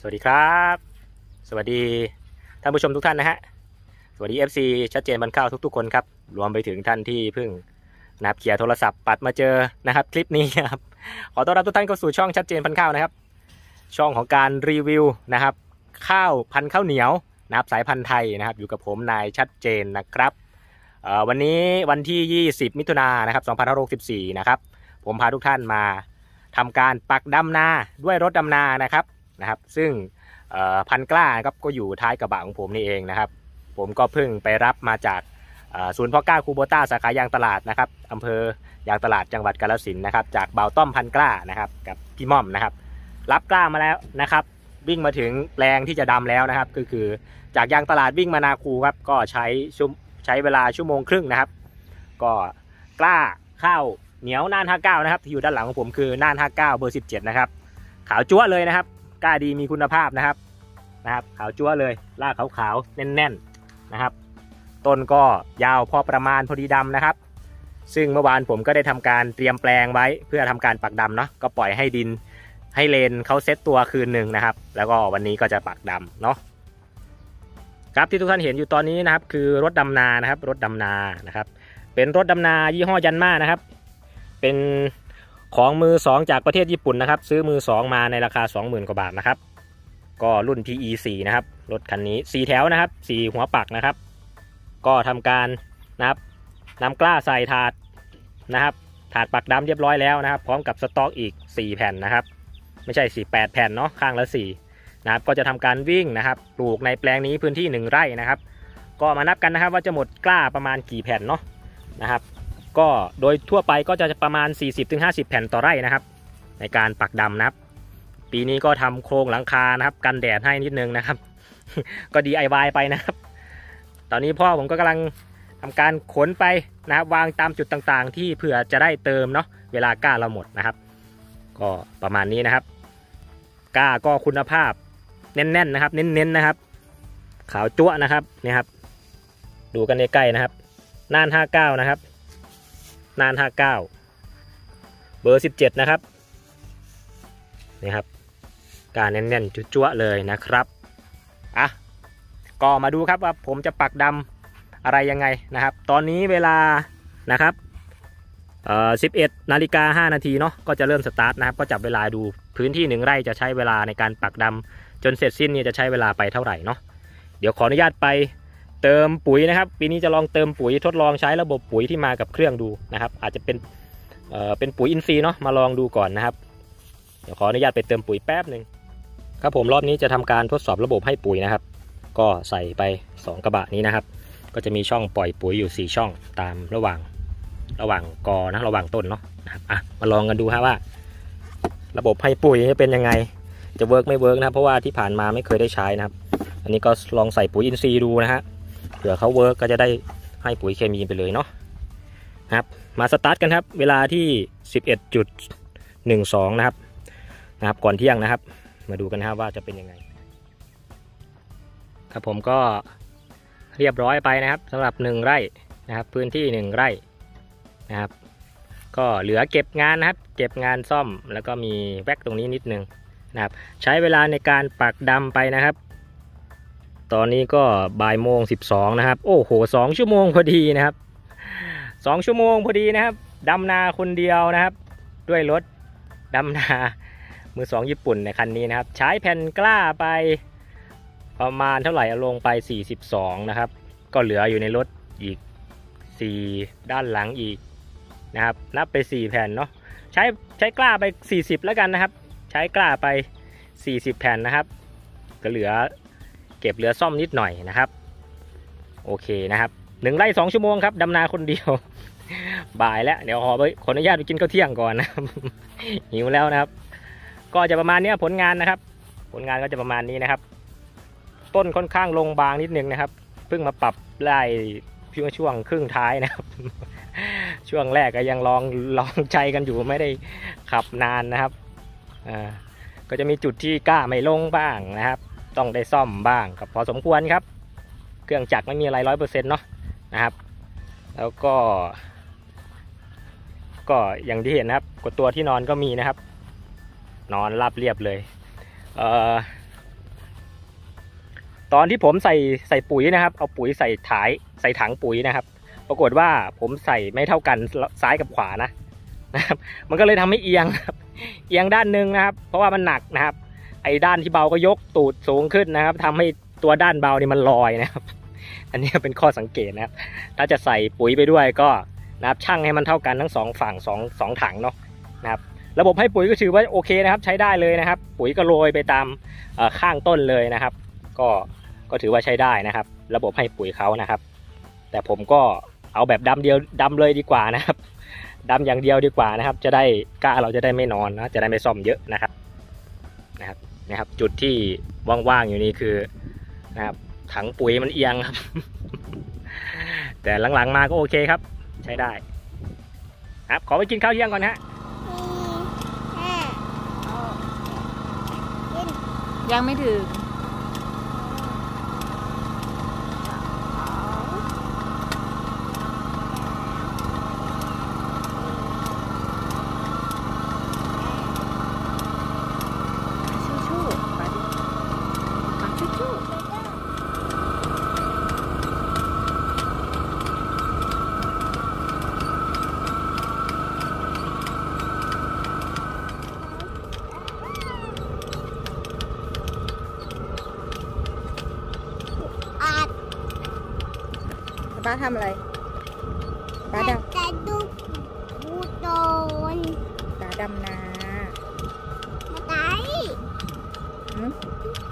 สวัสดีครับ สวัสดีท่านผู้ชมทุกท่านนะฮะ สวัสดี FC ชัดเจนบรรเข้าทุกๆคนครับ รวมไปถึงท่านที่เพิ่งนับเขียโทรศัพท์ปัดมาเจอนะครับ คลิปนี้ครับ ขอต้อนรับทุกท่านเข้าสู่ช่องชัดเจนพันข้าวนะครับ ช่องของการรีวิวนะครับ ข้าวพันข้าวเหนียวนะครับสายพันธุ์ไทยนะครับ อยู่กับผมนายชัดเจนนะครับวันนี้วันที่ 20 มิถุนายนนะครับ2564 นะครับ ผมพาทุกท่านมาทำการปักดำนาด้วยรถดำนานะครับ นะครับ ซึ่งพันกล้าครับก็อยู่ท้ายกระบะของผมนี่เองนะครับ ผมก็เพิ่งไปรับมาจากศูนย์พ่อกล้าคูโบต้าสาขายางตลาดนะครับอำเภอยางตลาดจังหวัดกาฬสินธุ์นะครับ จากเบาต้อมพันกล้านะครับกับพี่ม่อมนะครับ รับกล้ามาแล้วนะครับ วิ่งมาถึงแปลงที่จะดำแล้วนะครับ ก็คือจากยางตลาดวิ่งมานาคูครับก็ใช้ชั่วใช้เวลาชั่วโมงครึ่งนะครับ ก็กล้าข้าวเหนียวน่าน 59 นะครับที่อยู่ด้านหลังของผมคือน่าน 59 เบอร์ 17 นะครับ ขาวจั๊วเลยนะครับ กล้าดีมีคุณภาพนะครับนะครับ ขาวจั๊วเลยลากขาวๆแน่นๆนะครับ ต้นก็ยาวพอประมาณพอดีดำนะครับ ซึ่งเมื่อวานผมก็ได้ทำการเตรียมแปลงไว้ เพื่อทำการปักดำเนาะก็ปล่อยให้ดินให้เลนเขาเซตตัวคืนหนึ่งนะครับ แล้วก็วันนี้ก็จะปักดำเนาะครับที่ทุกท่านเห็นอยู่ตอนนี้นะครับ คือรถดำนานะครับ รถดำนานะครับ เป็นรถดำนายี่ห้อยันมานะครับ เป็น ของมือสองจากประเทศญี่ปุ่นนะครับ ซื้อมือสองมาในราคา 20,000 กว่าบาทนะครับ ก็รุ่น PE 4 นะครับ รถคันนี้ 4 แถวนะครับ 4 หัวปักนะครับ ก็ทำการนะครับนำกล้าใส่ถาดนะครับ ถาดปักดำเรียบร้อยแล้วนะครับ พร้อมกับสต็อกอีก 4 แผ่นนะครับ ไม่ใช่ 4 8 แผ่นเนาะ ข้างละ 4 นะครับ ก็จะทำการวิ่งนะครับ ปลูกในแปลงนี้พื้นที่ 1 ไร่นะครับ ก็มานับกันนะครับว่าจะหมดกล้าประมาณกี่แผ่นเนาะนะครับ ก็โดยทั่วไปก็จะประมาณ 40-50 แผ่นต่อไร่นะครับ ในการปักดำนะครับ ปีนี้ก็ทำโครงหลังคานะครับ กันแดดให้นิดนึงนะครับ ก็ DIY ไปนะครับ ตอนนี้พ่อผมก็กำลังทำการขนไปนะครับวางตามจุดต่างๆ ที่เผื่อจะได้เติมเนาะเวลาก้าเราหมดนะครับ ก็ประมาณนี้นะครับ ก้าก็คุณภาพแน่นๆนะครับ เน้นๆนะครับ ขาวจั๊วนะครับนี่ครับ ดูกันใกล้ๆนะครับน่าน 59 นะครับ น่าน 59 เบอร์ 17 นะครับ นี่ครับ การแน่นๆจั๊วๆเลยนะครับ อะ ก็มาดูครับว่าผมจะปักดำอะไรยังไงนะครับ ตอนนี้เวลานะครับเอ่อ11นาฬิกา5นาทีเนาะ ก็จะเริ่มสตาร์ทนะครับ ก็จับเวลาดูพื้นที่หนึ่งไร่จะใช้เวลาในการปักดำจนเสร็จสิ้นเนี่ยจะใช้เวลาไปเท่าไหร่เนาะ เดี๋ยวขออนุญาตไป เติมปุ๋ยนะครับ ปีนี้จะลองเติมปุ๋ยทดลองใช้ระบบปุ๋ยที่มากับเครื่องดูนะครับ อาจจะเป็นเอ่อเป็นปุ๋ยอินทรีย์เนาะมาลองดูก่อนนะครับเดี๋ยวขออนุญาตไปเติมปุ๋ยแป๊บหนึ่งครับผมรอบนี้จะทำการทดสอบระบบให้ปุ๋ยนะครับ ก็ใส่ไป 2 กระบะนี้นะครับ ก็จะมีช่องปล่อยปุ๋ยอยู่ 4 ช่องตามระหว่างระหว่างกอนะระหว่างต้นเนาะนะครับอะมาลองกันดูฮะว่า ระบบให้ปุ๋ยจะเป็นยังไง จะ work ไม่ work นะเพราะว่าที่ผ่านมาไม่เคยได้ใช้นะครับ อันนี้ก็ลองใส่ปุ๋ยอินทรีย์ดูนะฮะ เผื่อเขา work ก็จะได้ให้ปุ๋ยเคมีไปเลยเนาะครับ มาสตาร์ทกันครับ เวลาที่ 11.12 นะครับนะครับ ก่อนเที่ยงนะครับ มาดูกันนะครับว่าจะเป็นยังไง ครับผมก็เรียบร้อยไปนะครับสำหรับ 1 ไร่นะครับ พื้นที่ 1 ไร่นะครับ ก็เหลือเก็บงานนะครับ เก็บงานซ่อมแล้วก็มีแว็กตรงนี้นิดนึงนะครับ ใช้เวลาในการปักดำไปนะครับ ตอนนี้ก็บ่ายโมง12นะครับ โอ้โหสองชั่วโมงพอดีนะครับสองชั่วโมงพอดีนะครับดำนาคนเดียวนะครับ ด้วยรถดำนา มือสองญี่ปุ่นในคันนี้นะครับ ใช้แผ่นกล้าไปประมาณเท่าไหร่ลงไป 42 นะครับ ก็เหลืออยู่ในรถอีก 4 ด้านหลังอีกนะครับ นับไป 4 แผ่นเนาะใช้ใช้กล้าไป 40 แล้วกันนะครับ ใช้กล้าไป 40 แผ่นนะครับ ก็เหลือ เก็บเหลือซ่อมนิดหน่อยนะครับ โอเคนะครับหนึ่งไร่สองชั่วโมงครับดำนาคนเดียว บ่ายแล้วเดี๋ยวขอไปขออนุญาตไปกินข้าวเที่ยงก่อนนะครับหิวแล้วนะครับ ก็จะประมาณเนี้ยผลงานนะครับ ผลงานก็จะประมาณนี้นะครับ ต้นค่อนข้างลงบางนิดนึงนะครับเพิ่งมาปรับไล่ช่วงช่วงครึ่งท้ายนะครับ ช่วงแรกก็ยังลองลองใจกันอยู่ไม่ได้ขับนานนะครับอ่าก็จะมีจุดที่กล้าไม่ลงบ้างนะครับ ต้องได้ซ่อมบ้างครับพอสมควรครับ เครื่องจักรไม่มีอะไรร้อยเปอร์เซ็นต์เนาะนะครับ แล้วก็ ก็อย่างที่เห็นนะครับกดตัวที่นอนก็มีนะครับ นอนราบเรียบเลยเอ่อตอนที่ผมใส่ใส่ปุ๋ยนะครับ เอาปุ๋ยใส่ถ่ายใส่ถังปุ๋ยนะครับ ปรากฏว่าผมใส่ไม่เท่ากันซ้ายกับขวานะนะครับ มันก็เลยทำให้เอียงครับ เอียงด้านหนึ่งนะครับ เพราะว่ามันหนักนะครับ ไอ้ด้านที่เบาก็ยกตูดสูงขึ้นนะครับทำให้ตัวด้านเบานี่มันลอยนะครับ อันนี้เป็นข้อสังเกตนะครับ ถ้าจะใส่ปุ๋ยไปด้วยก็นะครับช่างให้มันเท่ากันทั้งสองฝั่งสองสองถังเนาะนะครับระบบให้ปุ๋ยก็ถือว่าโอเคนะครับ ใช้ได้เลยนะครับ ปุ๋ยก็โรยไปตามข้างต้นเลยนะครับ ก็ก็ถือว่าใช้ได้นะครับ ระบบให้ปุ๋ยเขานะครับ แต่ผมก็เอาแบบดำเดียวดำเลยดีกว่านะครับดำอย่างเดียวดีกว่านะครับ จะได้กล้าเราจะได้ไม่นอนนะจะได้ไม่ซ่อมเยอะนะครับ นะครับนะครับ จุดที่ว่างๆอยู่นี่คือนะครับถังปุ๋ยมันเอียงครับ แต่หลังๆมาก็โอเคครับ ใช้ได้ ครับขอไปกินข้าวเที่ยงก่อนฮะสี่ห้าหกเจ็ดยังไม่ถึง ป้าทำอะไรป้าด จะดูบูโดน ำป้าดำนา มาไต หืม บ้าบ้าไป ด